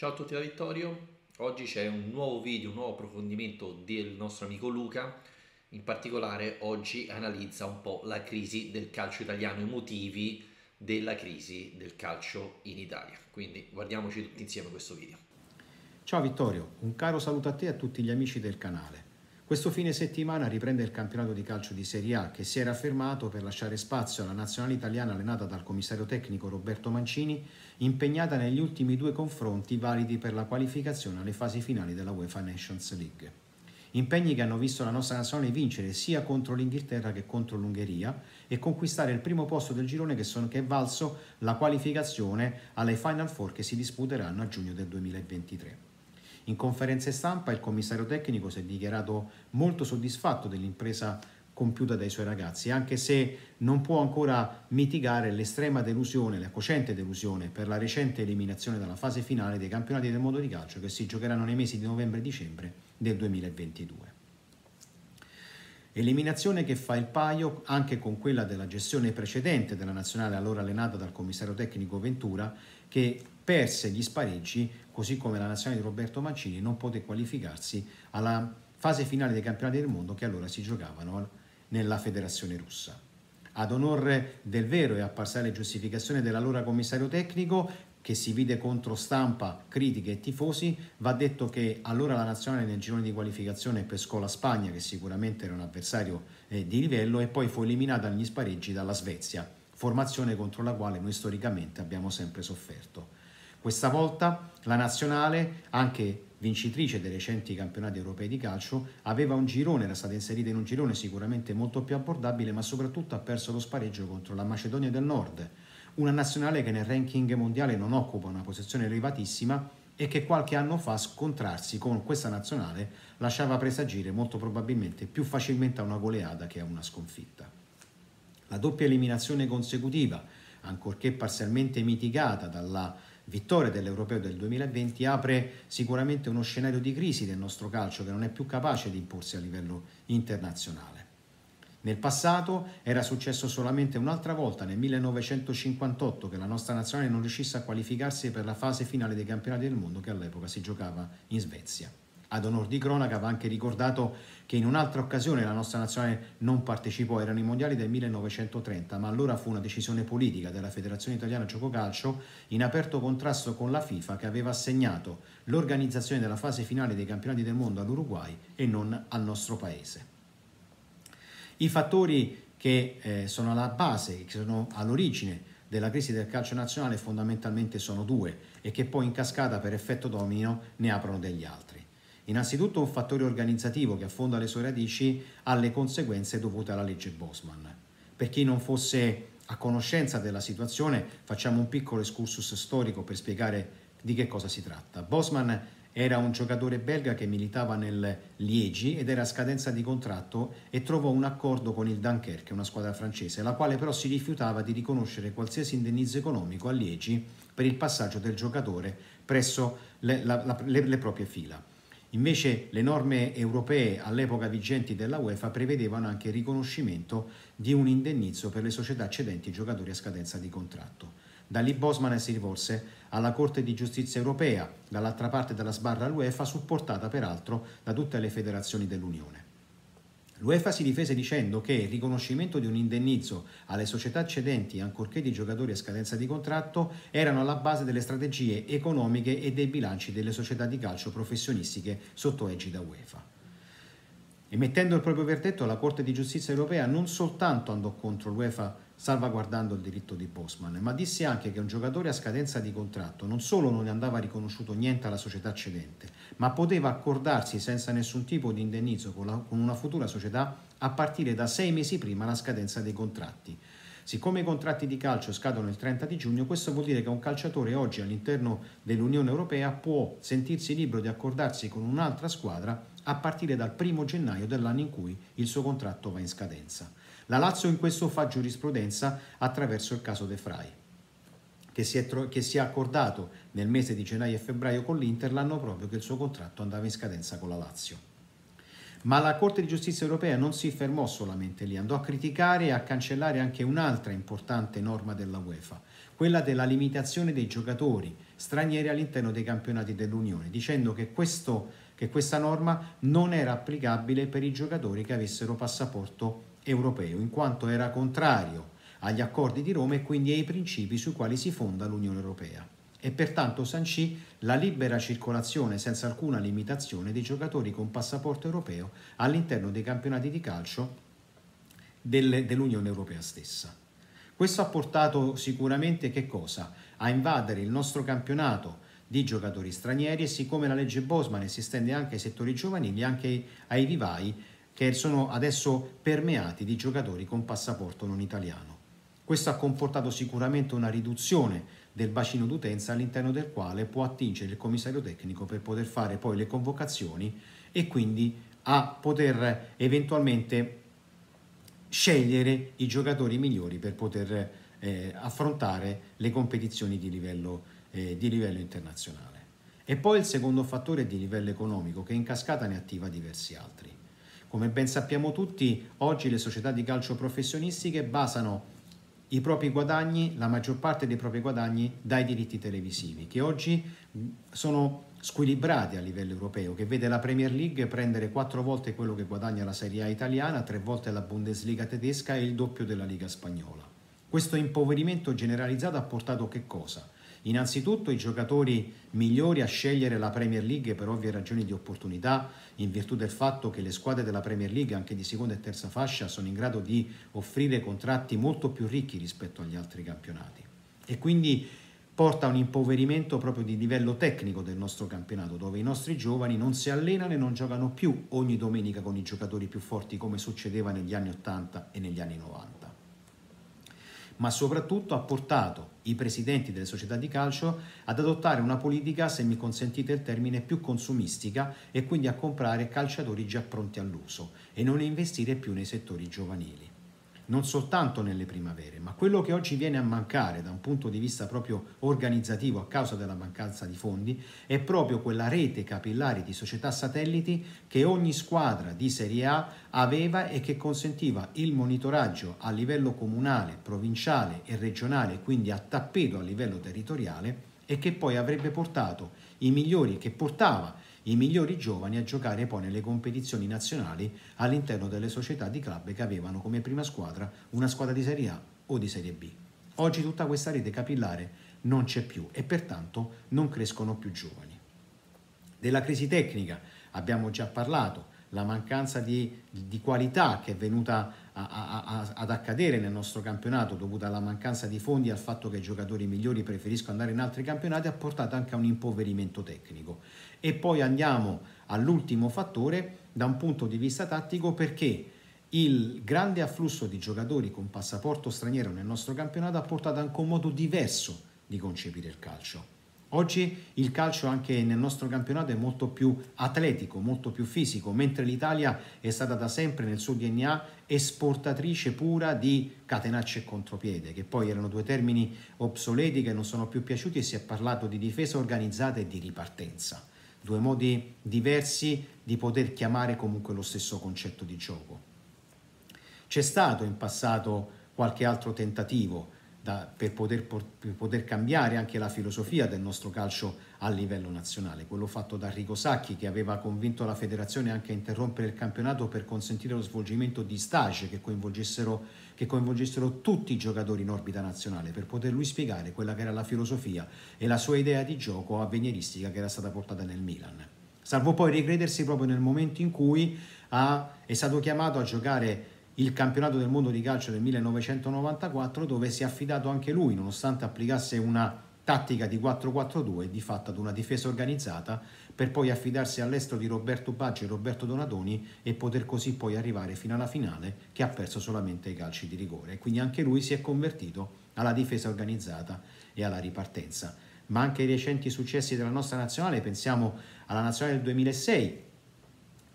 Ciao a tutti da Vittorio, oggi c'è un nuovo video, un nuovo approfondimento del nostro amico Luca, in particolare oggi analizza un po' la crisi del calcio italiano, i motivi della crisi del calcio in Italia, quindi guardiamoci tutti insieme questo video. Ciao Vittorio, un caro saluto a te e a tutti gli amici del canale. Questo fine settimana riprende il campionato di calcio di Serie A che si era fermato per lasciare spazio alla nazionale italiana allenata dal commissario tecnico Roberto Mancini, impegnata negli ultimi due confronti validi per la qualificazione alle fasi finali della UEFA Nations League. Impegni che hanno visto la nostra nazionale vincere sia contro l'Inghilterra che contro l'Ungheria e conquistare il primo posto del girone che, sono, che è valso la qualificazione alle Final Four che si disputeranno a giugno del 2023. In conferenza stampa il commissario tecnico si è dichiarato molto soddisfatto dell'impresa compiuta dai suoi ragazzi, anche se non può ancora mitigare l'estrema delusione, la cocente delusione per la recente eliminazione dalla fase finale dei campionati del mondo di calcio che si giocheranno nei mesi di novembre e dicembre del 2022. Eliminazione che fa il paio anche con quella della gestione precedente della nazionale allora allenata dal commissario tecnico Ventura che perse gli spareggi così come la nazionale di Roberto Mancini non poté qualificarsi alla fase finale dei campionati del mondo che allora si giocavano nella federazione russa. Ad onore del vero e a parziale giustificazione dell'allora commissario tecnico, che si vide contro stampa, critiche e tifosi, va detto che allora la nazionale nel girone di qualificazione pescò la Spagna, che sicuramente era un avversario eh, di livello, e poi fu eliminata negli spareggi dalla Svezia, formazione contro la quale noi storicamente abbiamo sempre sofferto. Questa volta la nazionale, anche vincitrice dei recenti campionati europei di calcio, aveva un girone, era stata inserita in un girone sicuramente molto più abbordabile, ma soprattutto ha perso lo spareggio contro la Macedonia del Nord, una nazionale che nel ranking mondiale non occupa una posizione elevatissima e che qualche anno fa scontrarsi con questa nazionale lasciava presagire molto probabilmente più facilmente a una goleada che a una sconfitta. La doppia eliminazione consecutiva, ancorché parzialmente mitigata dalla vittoria dell'Europeo del 2020 apre sicuramente uno scenario di crisi del nostro calcio che non è più capace di imporsi a livello internazionale. Nel passato era successo solamente un'altra volta, nel 1958, che la nostra nazionale non riuscisse a qualificarsi per la fase finale dei campionati del mondo che all'epoca si giocava in Svezia. Ad onor di cronaca va anche ricordato che in un'altra occasione la nostra nazionale non partecipò, erano i mondiali del 1930, ma allora fu una decisione politica della Federazione Italiana Gioco Calcio in aperto contrasto con la FIFA che aveva assegnato l'organizzazione della fase finale dei campionati del mondo all'Uruguay e non al nostro paese. I fattori che eh, sono alla base, che sono all'origine della crisi del calcio nazionale fondamentalmente sono due e che poi in cascata per effetto domino ne aprono degli altri. Innanzitutto un fattore organizzativo che affonda le sue radici alle conseguenze dovute alla legge Bosman. Per chi non fosse a conoscenza della situazione, facciamo un piccolo excursus storico per spiegare di che cosa si tratta. Bosman era un giocatore belga che militava nel Liegi ed era a scadenza di contratto e trovò un accordo con il Dunkerque, una squadra francese, la quale però si rifiutava di riconoscere qualsiasi indennizzo economico a Liegi per il passaggio del giocatore presso le, la, la, le, le proprie fila. Invece le norme europee all'epoca vigenti della UEFA prevedevano anche il riconoscimento di un indennizzo per le società cedenti giocatori a scadenza di contratto. Da lì Bosman si rivolse alla Corte di Giustizia europea, dall'altra parte della sbarra l'UEFA, supportata peraltro da tutte le federazioni dell'Unione. L'UEFA si difese dicendo che il riconoscimento di un indennizzo alle società cedenti, ancorché di giocatori a scadenza di contratto, erano alla base delle strategie economiche e dei bilanci delle società di calcio professionistiche sotto egida UEFA. Emettendo il proprio verdetto, la Corte di Giustizia europea non soltanto andò contro l'UEFA salvaguardando il diritto di Bosman, ma disse anche che un giocatore a scadenza di contratto non solo non ne andava riconosciuto niente alla società cedente, ma poteva accordarsi senza nessun tipo di indennizzo con, la, con una futura società a partire da sei mesi prima la scadenza dei contratti. Siccome i contratti di calcio scadono il 30 di giugno, questo vuol dire che un calciatore oggi all'interno dell'Unione Europea può sentirsi libero di accordarsi con un'altra squadra a partire dal 1 gennaio dell'anno in cui il suo contratto va in scadenza. La Lazio in questo fa giurisprudenza attraverso il caso De Frey, che si, è che si è accordato nel mese di gennaio e febbraio con l'Inter l'anno proprio che il suo contratto andava in scadenza con la Lazio. Ma la Corte di giustizia europea non si fermò solamente lì, andò a criticare e a cancellare anche un'altra importante norma della UEFA, quella della limitazione dei giocatori stranieri all'interno dei campionati dell'Unione, dicendo che, questo, che questa norma non era applicabile per i giocatori che avessero passaporto europeo, in quanto era contrario agli accordi di Roma e quindi ai principi sui quali si fonda l'Unione Europea e pertanto sancì la libera circolazione senza alcuna limitazione dei giocatori con passaporto europeo all'interno dei campionati di calcio del, dell'Unione Europea stessa. Questo ha portato sicuramente che cosa? A invadere il nostro campionato di giocatori stranieri e siccome la legge Bosman si estende anche ai settori giovanili, anche ai vivai che sono adesso permeati di giocatori con passaporto non italiano. Questo ha comportato sicuramente una riduzione del bacino d'utenza all'interno del quale può attingere il commissario tecnico per poter fare poi le convocazioni e quindi a poter eventualmente scegliere i giocatori migliori per poter eh, affrontare le competizioni di livello, eh, di livello internazionale. E poi il secondo fattore è di livello economico che in cascata ne attiva diversi altri. Come ben sappiamo tutti, oggi le società di calcio professionistiche basano i propri guadagni, la maggior parte dei propri guadagni dai diritti televisivi, che oggi sono squilibrati a livello europeo, che vede la Premier League prendere quattro volte quello che guadagna la Serie A italiana, tre volte la Bundesliga tedesca e il doppio della Liga spagnola. Questo impoverimento generalizzato ha portato che cosa? Innanzitutto i giocatori migliori a scegliere la Premier League per ovvie ragioni di opportunità, in virtù del fatto che le squadre della Premier League, anche di seconda e terza fascia, sono in grado di offrire contratti molto più ricchi rispetto agli altri campionati. E quindi porta a un impoverimento proprio di livello tecnico del nostro campionato, dove i nostri giovani non si allenano e non giocano più ogni domenica con i giocatori più forti come succedeva negli anni 80 e negli anni 90 ma soprattutto ha portato i presidenti delle società di calcio ad adottare una politica, se mi consentite il termine, più consumistica e quindi a comprare calciatori già pronti all'uso e non investire più nei settori giovanili non soltanto nelle primavere, ma quello che oggi viene a mancare da un punto di vista proprio organizzativo a causa della mancanza di fondi è proprio quella rete capillare di società satelliti che ogni squadra di Serie A aveva e che consentiva il monitoraggio a livello comunale, provinciale e regionale, quindi a tappeto a livello territoriale e che poi avrebbe portato i migliori, che portava i migliori giovani a giocare poi nelle competizioni nazionali all'interno delle società di club che avevano come prima squadra una squadra di Serie A o di Serie B. Oggi tutta questa rete capillare non c'è più e pertanto non crescono più giovani. Della crisi tecnica abbiamo già parlato, la mancanza di, di qualità che è venuta a, a, a, ad accadere nel nostro campionato dovuta alla mancanza di fondi e al fatto che i giocatori migliori preferiscono andare in altri campionati ha portato anche a un impoverimento tecnico. E poi andiamo all'ultimo fattore da un punto di vista tattico perché il grande afflusso di giocatori con passaporto straniero nel nostro campionato ha portato anche un modo diverso di concepire il calcio. Oggi il calcio anche nel nostro campionato è molto più atletico, molto più fisico, mentre l'Italia è stata da sempre nel suo DNA esportatrice pura di catenacce e contropiede, che poi erano due termini obsoleti che non sono più piaciuti e si è parlato di difesa organizzata e di ripartenza, due modi diversi di poter chiamare comunque lo stesso concetto di gioco. C'è stato in passato qualche altro tentativo da, per, poter, per, poter, cambiare anche la filosofia del nostro calcio a livello nazionale, quello fatto da Rico Sacchi che aveva convinto la federazione anche a interrompere il campionato per consentire lo svolgimento di stage che coinvolgessero, che coinvolgessero tutti i giocatori in orbita nazionale per poter lui spiegare quella che era la filosofia e la sua idea di gioco avveniristica che era stata portata nel Milan. Salvo poi ricredersi proprio nel momento in cui ha, è stato chiamato a giocare il campionato del mondo di calcio del 1994 dove si è affidato anche lui, nonostante applicasse una tattica di 4-4-2 di fatto ad una difesa organizzata per poi affidarsi all'estero di Roberto Baggio e Roberto Donatoni e poter così poi arrivare fino alla finale che ha perso solamente i calci di rigore. Quindi anche lui si è convertito alla difesa organizzata e alla ripartenza. Ma anche i recenti successi della nostra nazionale, pensiamo alla nazionale del 2006,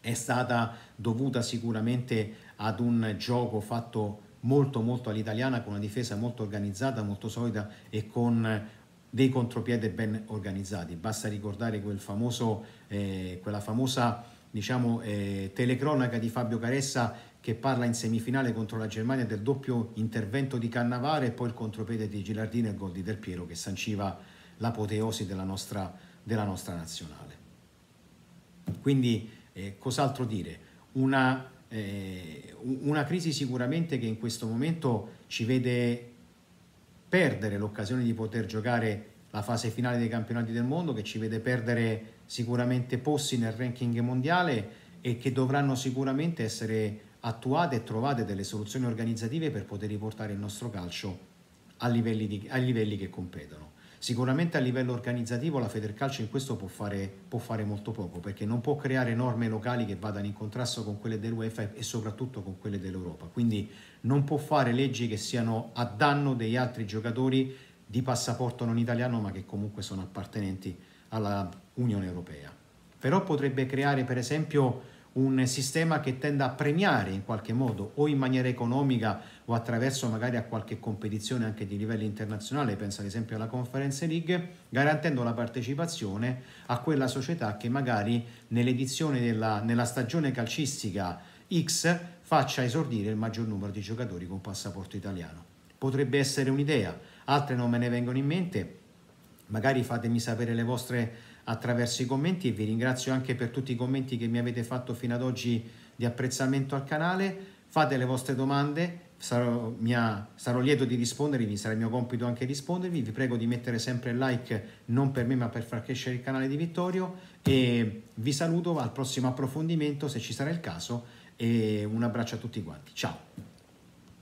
è stata dovuta sicuramente ad un gioco fatto molto molto all'italiana con una difesa molto organizzata, molto solida e con dei contropiede ben organizzati. Basta ricordare quel famoso, eh, quella famosa diciamo, eh, telecronaca di Fabio Caressa che parla in semifinale contro la Germania del doppio intervento di Cannavare e poi il contropiede di Gilardino e il gol di Del Piero che sanciva l'apoteosi della nostra, della nostra nazionale. Quindi eh, cos'altro dire? Una, eh, una crisi sicuramente che in questo momento ci vede perdere l'occasione di poter giocare la fase finale dei campionati del mondo, che ci vede perdere sicuramente posti nel ranking mondiale e che dovranno sicuramente essere attuate e trovate delle soluzioni organizzative per poter riportare il nostro calcio a livelli, di, ai livelli che competono. Sicuramente a livello organizzativo la Federcalcio in questo può fare, può fare, molto poco perché non può creare norme locali che vadano in contrasto con quelle dell'UEFA e soprattutto con quelle dell'Europa. Quindi non può fare leggi che siano a danno degli altri giocatori di passaporto non italiano ma che comunque sono appartenenti alla Unione Europea. Però potrebbe creare per esempio un sistema che tenda a premiare in qualche modo o in maniera economica o attraverso magari a qualche competizione anche di livello internazionale, penso ad esempio alla Conference League, garantendo la partecipazione a quella società che magari nell'edizione della nella stagione calcistica X faccia esordire il maggior numero di giocatori con passaporto italiano. Potrebbe essere un'idea, altre non me ne vengono in mente, magari fatemi sapere le vostre attraverso i commenti e vi ringrazio anche per tutti i commenti che mi avete fatto fino ad oggi di apprezzamento al canale. Fate le vostre domande, sarò, mia, sarò lieto di rispondervi, sarà il mio compito anche rispondervi. Vi prego di mettere sempre il like, non per me ma per far crescere il canale di Vittorio e vi saluto al prossimo approfondimento se ci sarà il caso e un abbraccio a tutti quanti. Ciao!